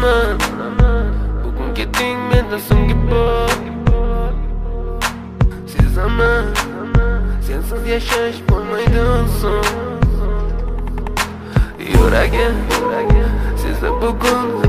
bilaman bugungi teng mendan so'nggi bor sezaman sensiz yashash bo'lmaydi so'ng yuragim sezib bugun